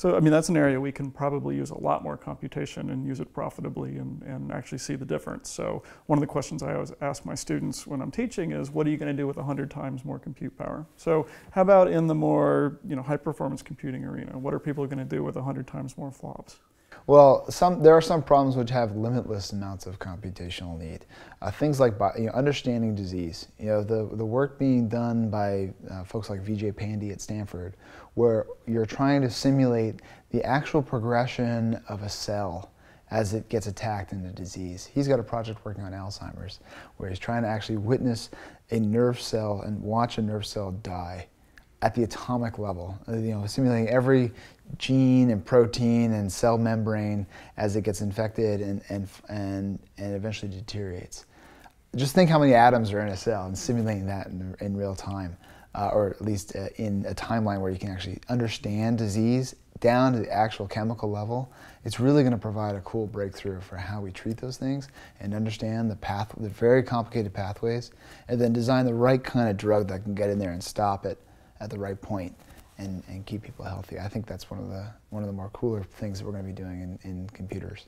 So, I mean, that's an area we can probably use a lot more computation and use it profitably and, and actually see the difference. So, one of the questions I always ask my students when I'm teaching is, what are you going to do with 100 times more compute power? So, how about in the more you know, high performance computing arena? What are people going to do with 100 times more flops? Well, some, there are some problems which have limitless amounts of computational need. Uh, things like you know, understanding disease. You know, the, the work being done by uh, folks like Vijay Pande at Stanford, where you're trying to simulate the actual progression of a cell as it gets attacked in the disease. He's got a project working on Alzheimer's where he's trying to actually witness a nerve cell and watch a nerve cell die at the atomic level, uh, you know, simulating every gene and protein and cell membrane as it gets infected and, and, and, and eventually deteriorates. Just think how many atoms are in a cell and simulating that in, in real time, uh, or at least uh, in a timeline where you can actually understand disease down to the actual chemical level. It's really going to provide a cool breakthrough for how we treat those things and understand the path, the very complicated pathways, and then design the right kind of drug that can get in there and stop it at the right point and, and keep people healthy. I think that's one of the one of the more cooler things that we're going to be doing in, in computers.